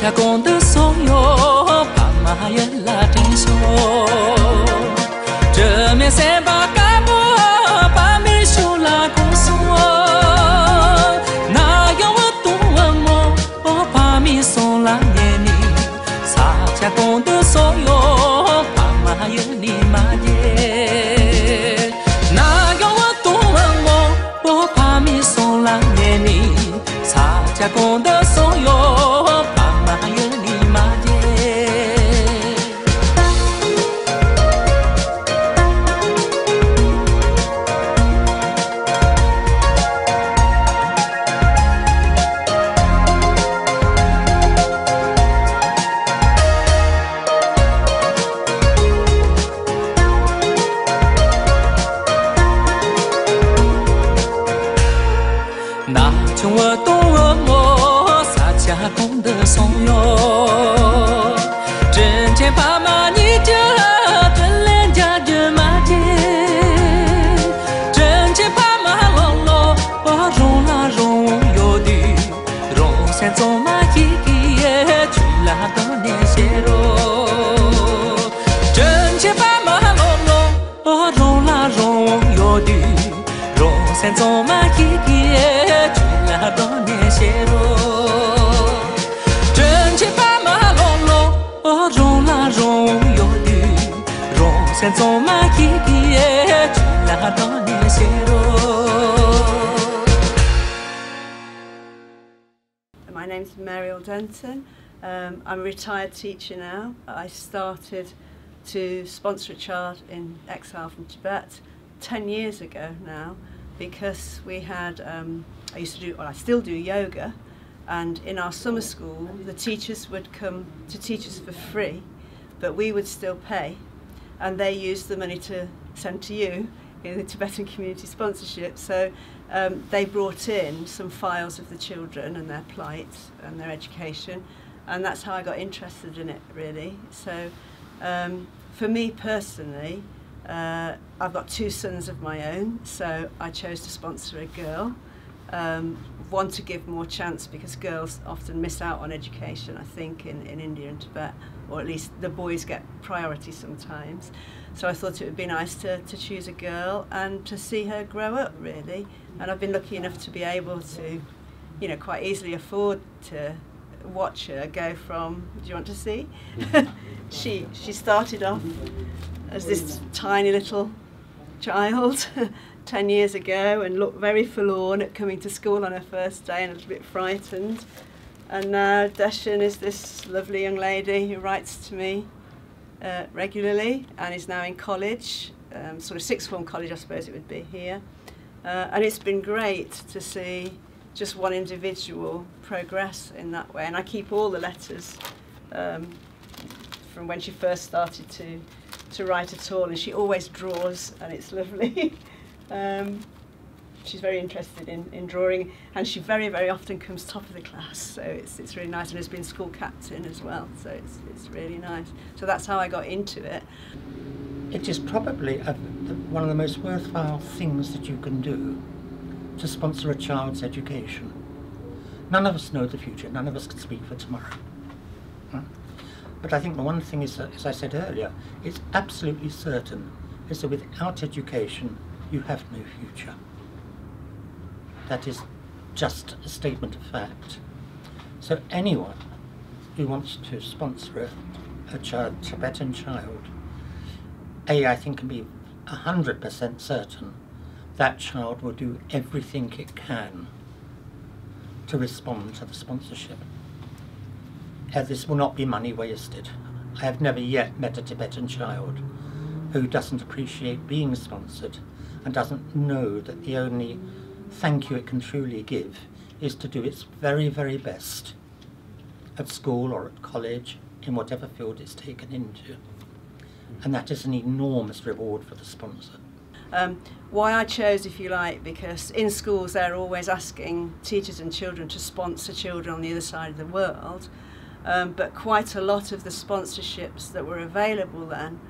cha con de soyo pa ma ya la tenso Mariel Denton. Um, I'm a retired teacher now. I started to sponsor a child in exile from Tibet 10 years ago now because we had, um, I used to do, well I still do yoga and in our summer school the teachers would come to teach us for free but we would still pay and they used the money to send to you in the Tibetan community sponsorship. So um, they brought in some files of the children and their plight and their education, and that's how I got interested in it, really. So um, for me personally, uh, I've got two sons of my own, so I chose to sponsor a girl. Um, to give more chance because girls often miss out on education, I think, in, in India and Tibet, or at least the boys get priority sometimes. So I thought it would be nice to, to choose a girl and to see her grow up, really. And I've been lucky enough to be able to, you know, quite easily afford to watch her go from, do you want to see? she, she started off as this tiny little child 10 years ago and looked very forlorn at coming to school on her first day and a little bit frightened. And now Deshan is this lovely young lady who writes to me uh, regularly and is now in college, um, sort of sixth form college I suppose it would be here. Uh, and it's been great to see just one individual progress in that way. And I keep all the letters um, from when she first started to, to write at all. And she always draws and it's lovely. um, she's very interested in, in drawing and she very, very often comes top of the class. So it's, it's really nice and has been school captain as well. So it's, it's really nice. So that's how I got into it. It is probably a, the, one of the most worthwhile things that you can do to sponsor a child's education. None of us know the future, none of us can speak for tomorrow. But I think the one thing is, that, as I said earlier, it's absolutely certain is that without education, you have no future. That is just a statement of fact. So anyone who wants to sponsor a, a child, Tibetan child, A, I think can be 100% certain that child will do everything it can to respond to the sponsorship. Uh, this will not be money wasted. I have never yet met a Tibetan child who doesn't appreciate being sponsored and doesn't know that the only thank you it can truly give is to do its very, very best at school or at college, in whatever field it's taken into. And that is an enormous reward for the sponsor. Um, why I chose, if you like, because in schools they're always asking teachers and children to sponsor children on the other side of the world, um, but quite a lot of the sponsorships that were available then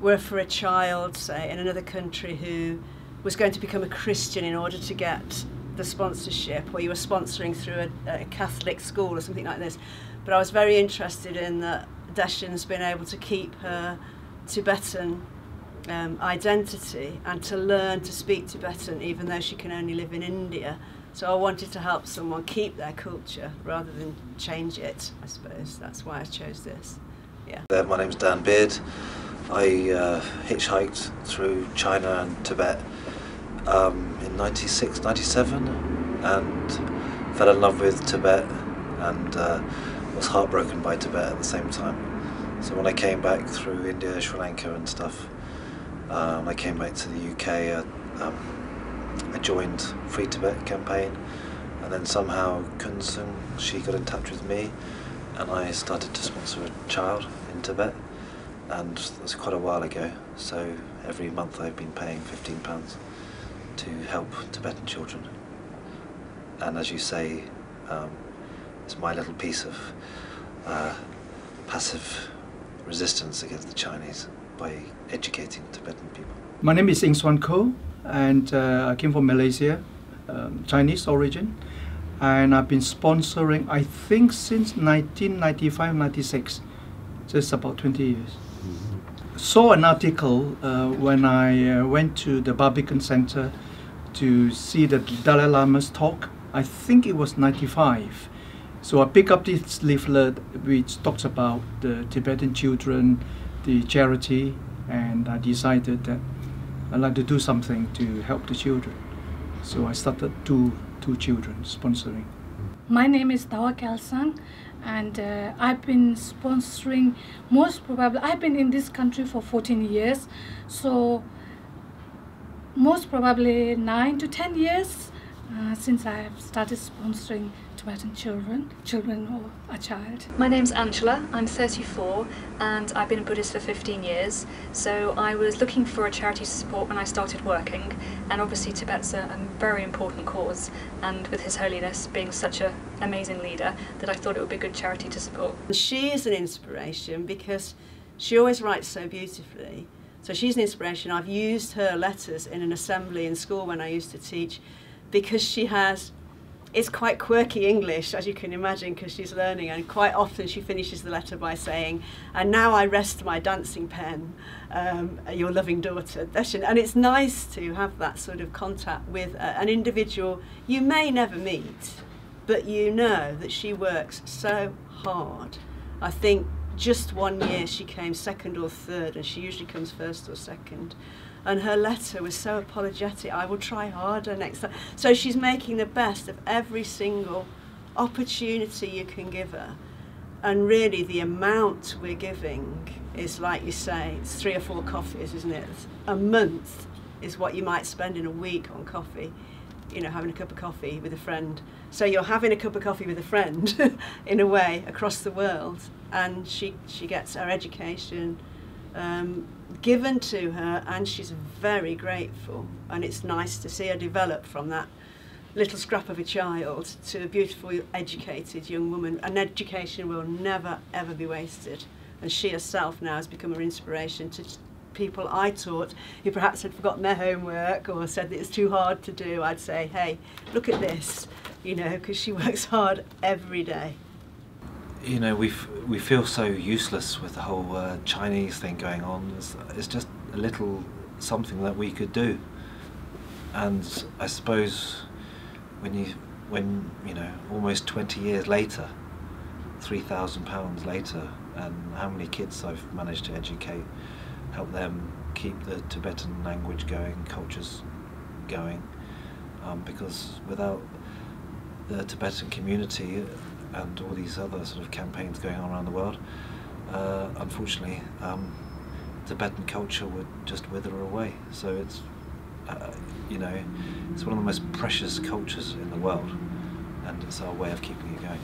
were for a child, say, in another country who was going to become a Christian in order to get the sponsorship, or you were sponsoring through a, a Catholic school or something like this. But I was very interested in that Deshan's been able to keep her Tibetan um, identity and to learn to speak Tibetan even though she can only live in India. So I wanted to help someone keep their culture rather than change it, I suppose. That's why I chose this. Yeah. Uh, my name's Dan Beard. I uh, hitchhiked through China and Tibet um, in 96, 97 and fell in love with Tibet and uh, was heartbroken by Tibet at the same time. So when I came back through India, Sri Lanka and stuff, um, I came back to the UK, uh, um, I joined Free Tibet campaign and then somehow Kunsung, she got in touch with me and I started to sponsor a child in Tibet and that was quite a while ago so every month I've been paying £15 to help Tibetan children and as you say um, it's my little piece of uh, passive resistance against the Chinese by educating Tibetan people. My name is Ing Swan Ko and uh, I came from Malaysia, um, Chinese origin and I've been sponsoring I think since 1995-96, just about 20 years. Mm-hmm. Saw an article uh, when I uh, went to the Barbican Center to see the Dalai Lama's talk. I think it was 95 so I picked up this leaflet which talks about the Tibetan children, the charity, and I decided that I'd like to do something to help the children. So I started two, two children sponsoring. My name is Dawa Kelsang and uh, I've been sponsoring most probably, I've been in this country for 14 years. So most probably 9 to 10 years uh, since I've started sponsoring Tibetan children, children or a child. My name's Angela, I'm 34 and I've been a Buddhist for 15 years. So I was looking for a charity to support when I started working and obviously Tibet's a, a very important cause and with His Holiness being such an amazing leader that I thought it would be a good charity to support. She is an inspiration because she always writes so beautifully. So she's an inspiration. I've used her letters in an assembly in school when I used to teach because she has it's quite quirky English, as you can imagine, because she's learning, and quite often she finishes the letter by saying, And now I rest my dancing pen, um, your loving daughter. And it's nice to have that sort of contact with an individual you may never meet, but you know that she works so hard. I think just one year she came second or third, and she usually comes first or second and her letter was so apologetic. I will try harder next time. So she's making the best of every single opportunity you can give her. And really, the amount we're giving is like you say, it's three or four coffees, isn't it? A month is what you might spend in a week on coffee, you know, having a cup of coffee with a friend. So you're having a cup of coffee with a friend, in a way, across the world. And she, she gets her education, um, given to her and she's very grateful. And it's nice to see her develop from that little scrap of a child to a beautiful educated young woman. And education will never ever be wasted. And she herself now has become an inspiration to people I taught who perhaps had forgotten their homework or said that it's too hard to do. I'd say hey look at this you know because she works hard every day you know, we we feel so useless with the whole uh, Chinese thing going on. It's, it's, just a little something that we could do, and I suppose when you when you know almost 20 years later, three thousand pounds later, and how many kids I've managed to educate, help them keep the Tibetan language going, cultures going, um, because without the Tibetan community and all these other sort of campaigns going on around the world, uh, unfortunately, um, Tibetan culture would just wither away. So it's, uh, you know, it's one of the most precious cultures in the world, and it's our way of keeping it going.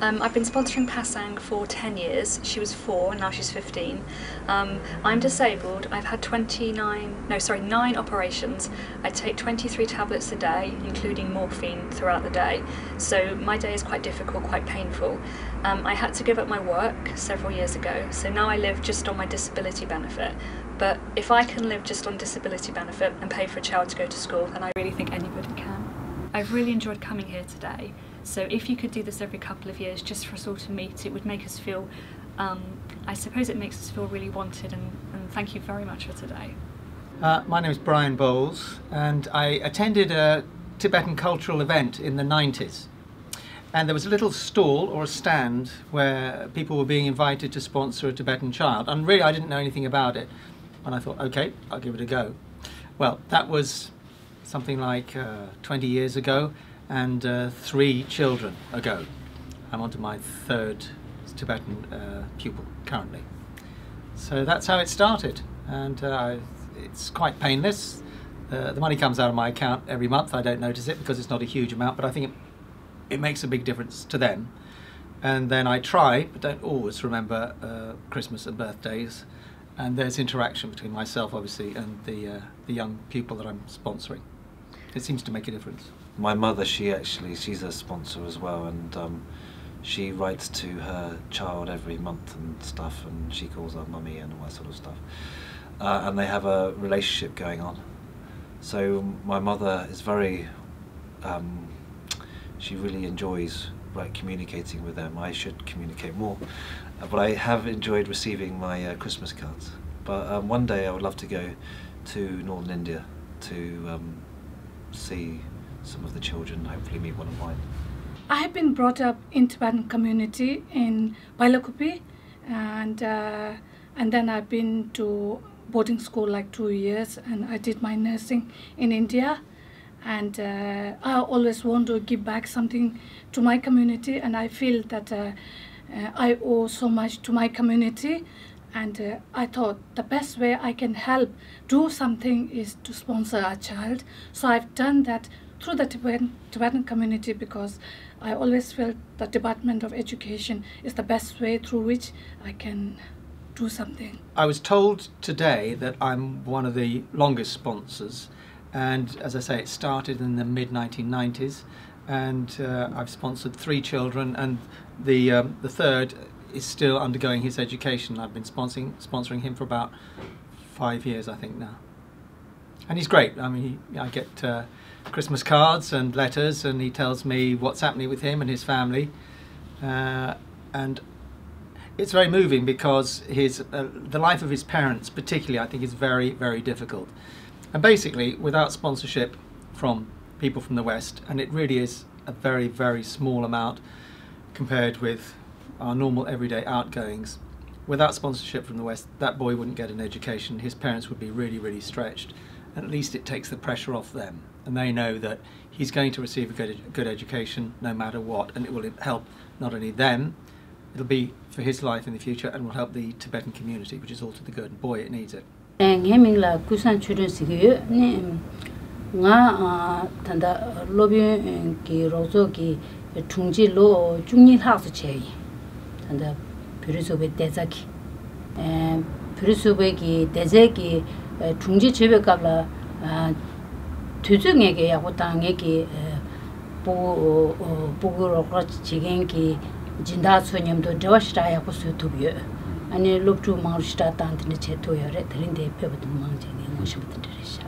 Um, I've been sponsoring Pasang for 10 years. She was 4 and now she's 15. Um, I'm disabled. I've had 29, no sorry, 9 operations. I take 23 tablets a day, including morphine throughout the day. So my day is quite difficult, quite painful. Um, I had to give up my work several years ago, so now I live just on my disability benefit. But if I can live just on disability benefit and pay for a child to go to school, then I really think anybody can. I've really enjoyed coming here today. So if you could do this every couple of years just for us all to meet, it would make us feel, um, I suppose it makes us feel really wanted and, and thank you very much for today. Uh, my name is Brian Bowles and I attended a Tibetan cultural event in the 90s. And there was a little stall or a stand where people were being invited to sponsor a Tibetan child. And really, I didn't know anything about it. And I thought, okay, I'll give it a go. Well, that was something like uh, 20 years ago and uh, three children ago. I'm on to my third Tibetan uh, pupil currently. So that's how it started. And uh, it's quite painless. Uh, the money comes out of my account every month. I don't notice it because it's not a huge amount, but I think it, it makes a big difference to them. And then I try, but don't always remember uh, Christmas and birthdays. And there's interaction between myself, obviously, and the, uh, the young pupil that I'm sponsoring. It seems to make a difference. My mother, she actually, she's a sponsor as well, and um, she writes to her child every month and stuff, and she calls her mummy and all that sort of stuff. Uh, and they have a relationship going on. So my mother is very, um, she really enjoys like communicating with them. I should communicate more, uh, but I have enjoyed receiving my uh, Christmas cards. But um, one day I would love to go to northern India to um, see some of the children, hopefully meet one of mine. I have been brought up in Tibetan community in Bylakuppe and uh, and then I've been to boarding school like two years and I did my nursing in India. And uh, I always want to give back something to my community and I feel that uh, uh, I owe so much to my community. And uh, I thought the best way I can help do something is to sponsor a child. So I've done that through the Tibetan, Tibetan community because I always felt the Department of Education is the best way through which I can do something. I was told today that I'm one of the longest sponsors and as I say it started in the mid 1990s and uh, I've sponsored three children and the um, the third is still undergoing his education. I've been sponsoring sponsoring him for about five years I think now. And he's great. I mean, he, I get uh, Christmas cards and letters, and he tells me what's happening with him and his family. Uh, and it's very moving because his uh, the life of his parents, particularly, I think, is very very difficult. And basically, without sponsorship from people from the West, and it really is a very very small amount compared with our normal everyday outgoings. Without sponsorship from the West, that boy wouldn't get an education. His parents would be really really stretched, at least it takes the pressure off them, and they know that he's going to receive a good good education no matter what, and it will help not only them it'll be for his life in the future and will help the Tibetan community, which is all to the good. And boy, it needs it. ngeming la kusan tanda lobi ki rozo tungji chebe kabla tuzu ngeke yaku ta ngeke bugu rokra chigen ki jinda tsonyamdo dewa shiraya ku suyo tubyo ane lupchu maru shira tantini che toyo re tarinde pebadu mangche nge ngoshi batandere sha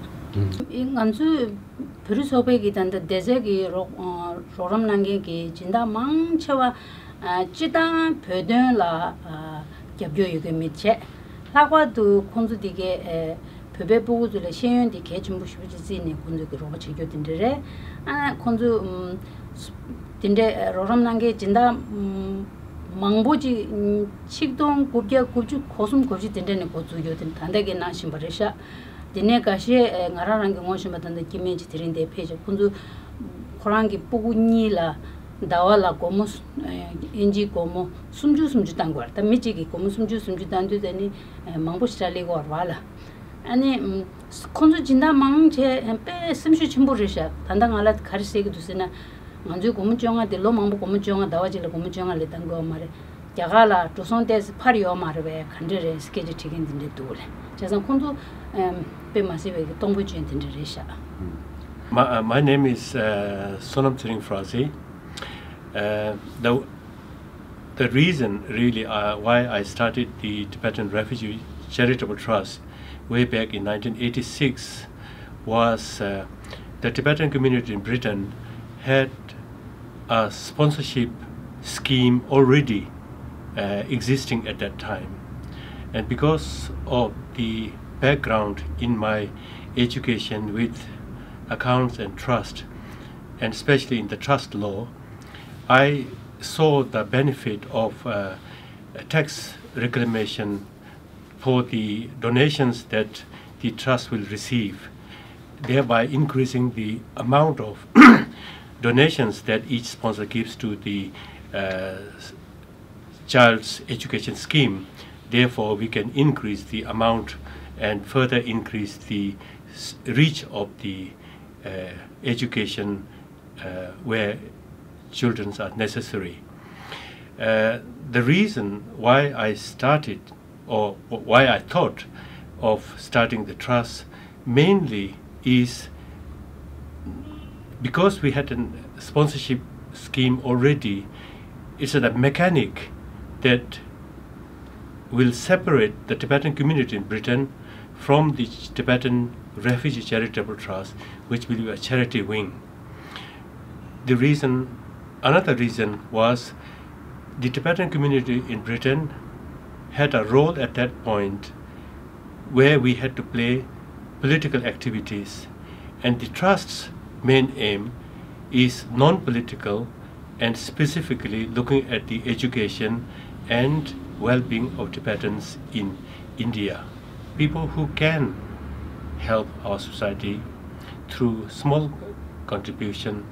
nganzu piri sobe ki tanda deze ki roram nange ki jinda mangche wa jida pedun la gyabyo yuge mitche lakwa du kunzu dige pepe bugu zule shenyun di ke chumbu shibuji zine kunzu ki roba che gyo tindere kunzu dinde roram nange jinda 망보지 식동 국제 국주 고숨 고지 된데네 고주 요든 단대게 나 심바레샤 디 pepe bugu zule shenyon di kei chumbu shibuji zini kunzu ki rogo chigyo dindire ana kunzu dinde um, eh, rorom nange jinda um, mangboji um, chikdong gubya gubju kosum gubji dinde ni gozu yo dinde tandage na shimbarisha dine kashi eh, ngara rangi ngon shimbatanda kimenji dirinde peche kunzu korangi bugu nyi la dawa la gomo enji eh, gomo sumju sumju tangwar ta michi ki gomo sumju sumju tangdu dani mangbo shirali gwarwa la. 아니 콘주 진다 망제 빼 숨주 침보르샤 단당 알아 가르세기 두스나 nganzu kumu chunga di lo mangbu kumu chunga dawa chila kumu chunga li tango mara kyaga la tuson tesi pari yo mara we kandri re skeji tikin dinde duule chasan kundu pe masi we tongbu chun dinde re sha My, uh, my name is uh, Sonam Tsering Frazi. Uh, the, the reason really uh, why I started the Tibetan Refugee Charitable Trust way back in 1986 was uh, the Tibetan community in Britain had a sponsorship scheme already uh, existing at that time. And because of the background in my education with accounts and trust, and especially in the trust law, I saw the benefit of uh, tax reclamation for the donations that the trust will receive, thereby increasing the amount of donations that each sponsor gives to the uh, child's education scheme. Therefore, we can increase the amount and further increase the reach of the uh, education uh, where children are necessary. Uh, the reason why I started or why I thought of starting the trust mainly is because we had a sponsorship scheme already, it's a mechanic that will separate the Tibetan community in Britain from the Tibetan Refugee Charitable Trust, which will be a charity wing. The reason, another reason was the Tibetan community in Britain had a role at that point where we had to play political activities and the trust's main aim is non-political and specifically looking at the education and well-being of Tibetans in India. People who can help our society through small contribution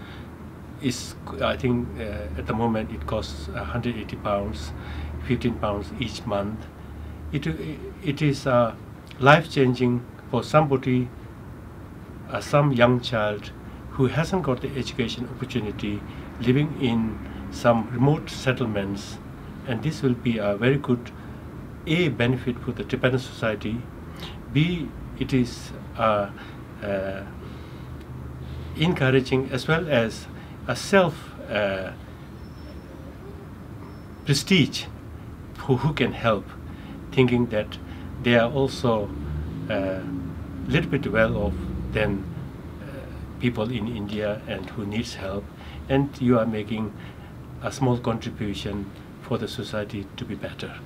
is I think uh, at the moment it costs 180 pounds 15 pounds each month. It, it is uh, life-changing for somebody uh, some young child who hasn't got the education opportunity living in some remote settlements. And this will be a very good a benefit for the Tibetan society b it is uh, uh, encouraging as well as a self uh, prestige who, who can help thinking that they are also a uh, little bit well off than uh, people in India and who needs help and you are making a small contribution for the society to be better.